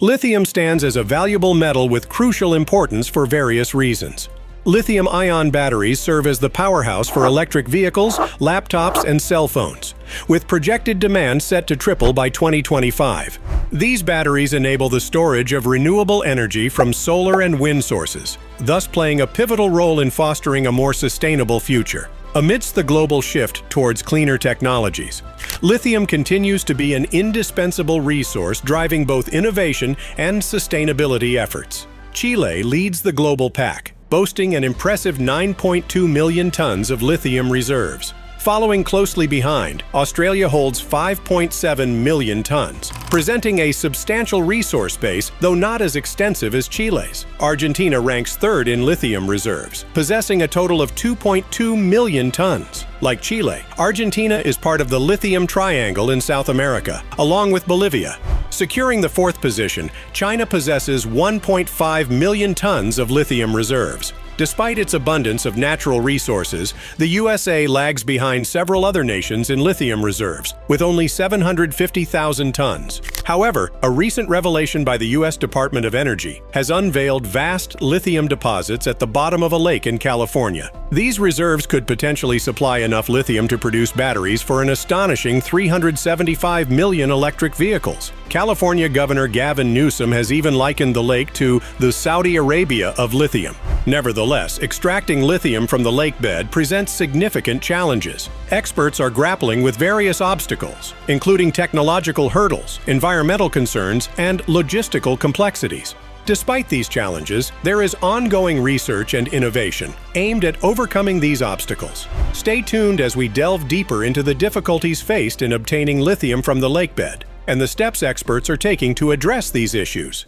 Lithium stands as a valuable metal with crucial importance for various reasons. Lithium-ion batteries serve as the powerhouse for electric vehicles, laptops, and cell phones, with projected demand set to triple by 2025. These batteries enable the storage of renewable energy from solar and wind sources, thus playing a pivotal role in fostering a more sustainable future. Amidst the global shift towards cleaner technologies, lithium continues to be an indispensable resource driving both innovation and sustainability efforts. Chile leads the global pack, boasting an impressive 9.2 million tons of lithium reserves. Following closely behind, Australia holds 5.7 million tons, presenting a substantial resource base, though not as extensive as Chile's. Argentina ranks third in lithium reserves, possessing a total of 2.2 million tons. Like Chile, Argentina is part of the Lithium Triangle in South America, along with Bolivia. Securing the fourth position, China possesses 1.5 million tons of lithium reserves. Despite its abundance of natural resources, the USA lags behind several other nations in lithium reserves, with only 750,000 tons. However, a recent revelation by the U.S. Department of Energy has unveiled vast lithium deposits at the bottom of a lake in California. These reserves could potentially supply enough lithium to produce batteries for an astonishing 375 million electric vehicles. California Governor Gavin Newsom has even likened the lake to the Saudi Arabia of lithium. Nevertheless, extracting lithium from the lake bed presents significant challenges. Experts are grappling with various obstacles, including technological hurdles, environmental concerns, and logistical complexities. Despite these challenges, there is ongoing research and innovation aimed at overcoming these obstacles. Stay tuned as we delve deeper into the difficulties faced in obtaining lithium from the lake bed and the steps experts are taking to address these issues.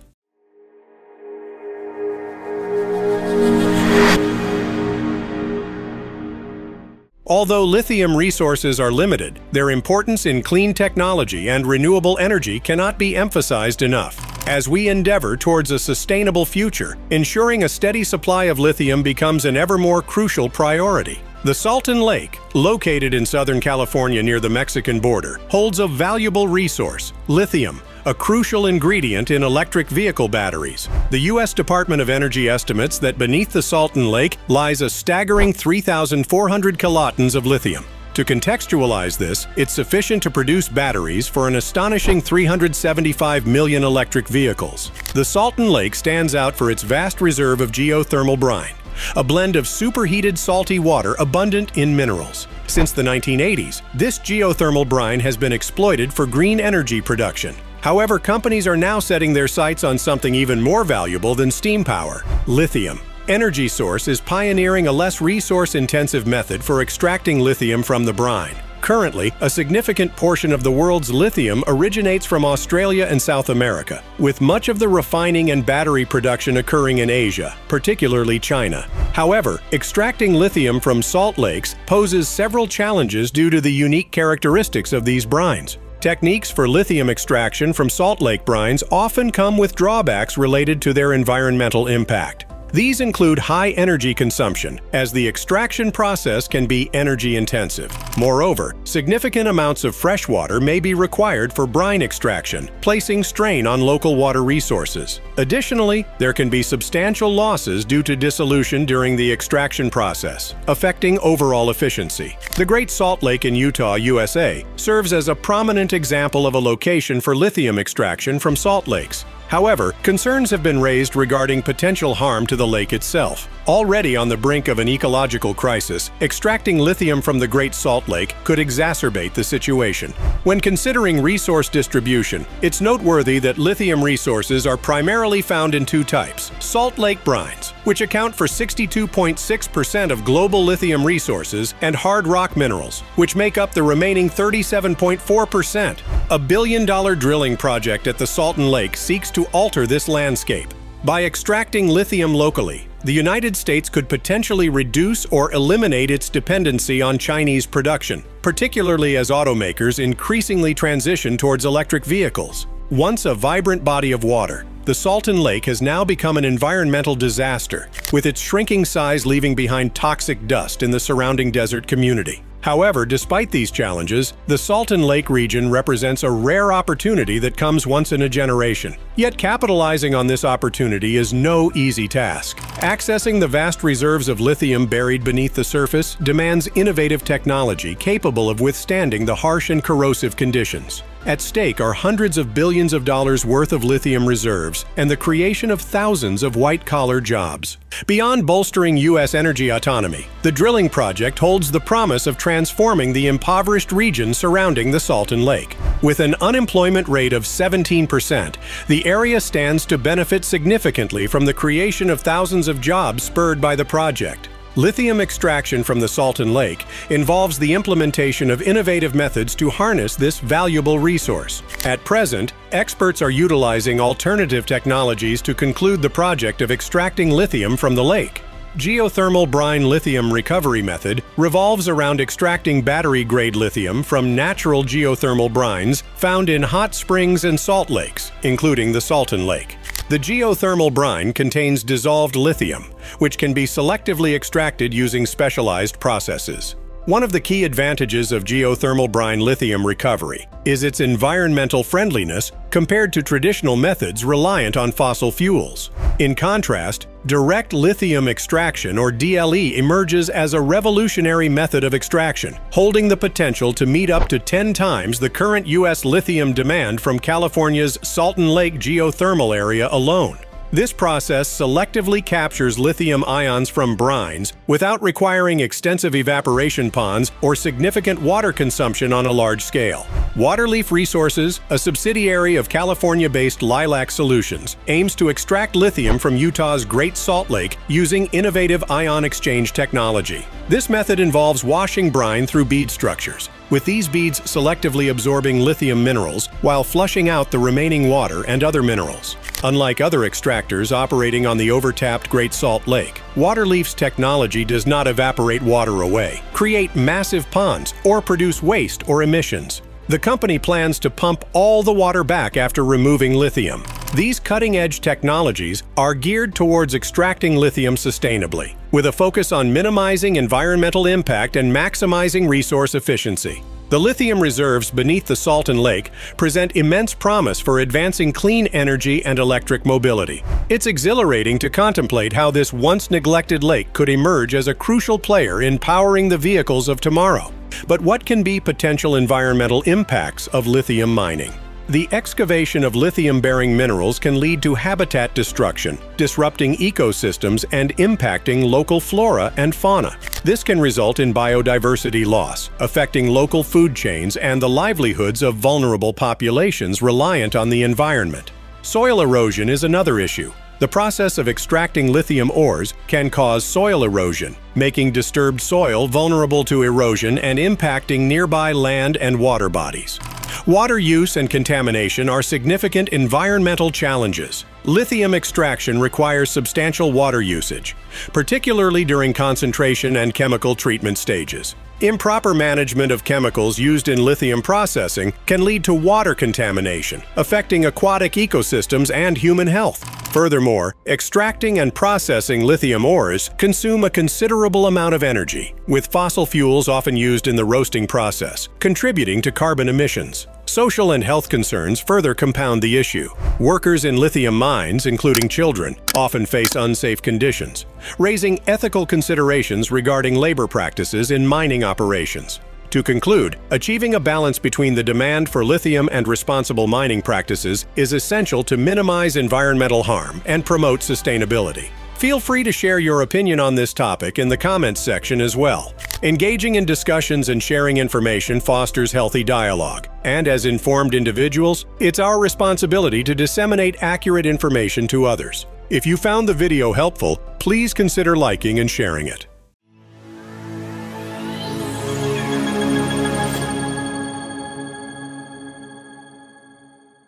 Although lithium resources are limited, their importance in clean technology and renewable energy cannot be emphasized enough. As we endeavor towards a sustainable future, ensuring a steady supply of lithium becomes an ever more crucial priority. The Salton Lake, located in Southern California near the Mexican border, holds a valuable resource, lithium, a crucial ingredient in electric vehicle batteries. The U.S. Department of Energy estimates that beneath the Salton Lake lies a staggering 3,400 kilotons of lithium. To contextualize this, it's sufficient to produce batteries for an astonishing 375 million electric vehicles. The Salton Lake stands out for its vast reserve of geothermal brine, a blend of superheated salty water abundant in minerals. Since the 1980s, this geothermal brine has been exploited for green energy production. However, companies are now setting their sights on something even more valuable than steam power – lithium. Energy Source is pioneering a less resource-intensive method for extracting lithium from the brine. Currently, a significant portion of the world's lithium originates from Australia and South America, with much of the refining and battery production occurring in Asia, particularly China. However, extracting lithium from salt lakes poses several challenges due to the unique characteristics of these brines. Techniques for lithium extraction from salt lake brines often come with drawbacks related to their environmental impact. These include high energy consumption, as the extraction process can be energy intensive. Moreover, significant amounts of fresh water may be required for brine extraction, placing strain on local water resources. Additionally, there can be substantial losses due to dissolution during the extraction process, affecting overall efficiency. The Great Salt Lake in Utah, USA, serves as a prominent example of a location for lithium extraction from salt lakes. However, concerns have been raised regarding potential harm to the lake itself. Already on the brink of an ecological crisis, extracting lithium from the Great Salt Lake could exacerbate the situation. When considering resource distribution, it's noteworthy that lithium resources are primarily found in two types, salt lake brines, which account for 62.6% of global lithium resources, and hard rock minerals, which make up the remaining 37.4%. A billion-dollar drilling project at the Salton Lake seeks to alter this landscape. By extracting lithium locally, the United States could potentially reduce or eliminate its dependency on Chinese production, particularly as automakers increasingly transition towards electric vehicles. Once a vibrant body of water, the Salton Lake has now become an environmental disaster, with its shrinking size leaving behind toxic dust in the surrounding desert community. However, despite these challenges, the Salton Lake region represents a rare opportunity that comes once in a generation. Yet capitalizing on this opportunity is no easy task. Accessing the vast reserves of lithium buried beneath the surface demands innovative technology capable of withstanding the harsh and corrosive conditions. At stake are hundreds of billions of dollars worth of lithium reserves and the creation of thousands of white-collar jobs. Beyond bolstering U.S. energy autonomy, the drilling project holds the promise of transforming the impoverished region surrounding the Salton Lake. With an unemployment rate of 17%, the area stands to benefit significantly from the creation of thousands of jobs spurred by the project. Lithium extraction from the Salton Lake involves the implementation of innovative methods to harness this valuable resource. At present, experts are utilizing alternative technologies to conclude the project of extracting lithium from the lake. Geothermal brine lithium recovery method revolves around extracting battery-grade lithium from natural geothermal brines found in hot springs and salt lakes, including the Salton Lake. The geothermal brine contains dissolved lithium, which can be selectively extracted using specialized processes. One of the key advantages of geothermal brine lithium recovery is its environmental friendliness compared to traditional methods reliant on fossil fuels. In contrast, direct lithium extraction or DLE emerges as a revolutionary method of extraction, holding the potential to meet up to 10 times the current U.S. lithium demand from California's Salton Lake geothermal area alone. This process selectively captures lithium ions from brines without requiring extensive evaporation ponds or significant water consumption on a large scale. Waterleaf Resources, a subsidiary of California-based Lilac Solutions, aims to extract lithium from Utah's Great Salt Lake using innovative ion exchange technology. This method involves washing brine through bead structures, with these beads selectively absorbing lithium minerals while flushing out the remaining water and other minerals. Unlike other extractors operating on the overtapped Great Salt Lake, Waterleaf's technology does not evaporate water away, create massive ponds, or produce waste or emissions. The company plans to pump all the water back after removing lithium. These cutting-edge technologies are geared towards extracting lithium sustainably, with a focus on minimizing environmental impact and maximizing resource efficiency. The lithium reserves beneath the Salton Lake present immense promise for advancing clean energy and electric mobility. It's exhilarating to contemplate how this once-neglected lake could emerge as a crucial player in powering the vehicles of tomorrow. But what can be potential environmental impacts of lithium mining? The excavation of lithium-bearing minerals can lead to habitat destruction, disrupting ecosystems and impacting local flora and fauna. This can result in biodiversity loss, affecting local food chains and the livelihoods of vulnerable populations reliant on the environment. Soil erosion is another issue. The process of extracting lithium ores can cause soil erosion, making disturbed soil vulnerable to erosion and impacting nearby land and water bodies. Water use and contamination are significant environmental challenges. Lithium extraction requires substantial water usage, particularly during concentration and chemical treatment stages. Improper management of chemicals used in lithium processing can lead to water contamination, affecting aquatic ecosystems and human health. Furthermore, extracting and processing lithium ores consume a considerable amount of energy, with fossil fuels often used in the roasting process, contributing to carbon emissions. Social and health concerns further compound the issue. Workers in lithium mines, including children, often face unsafe conditions, raising ethical considerations regarding labor practices in mining operations. To conclude, achieving a balance between the demand for lithium and responsible mining practices is essential to minimize environmental harm and promote sustainability. Feel free to share your opinion on this topic in the comments section as well. Engaging in discussions and sharing information fosters healthy dialogue, and as informed individuals, it's our responsibility to disseminate accurate information to others. If you found the video helpful, please consider liking and sharing it.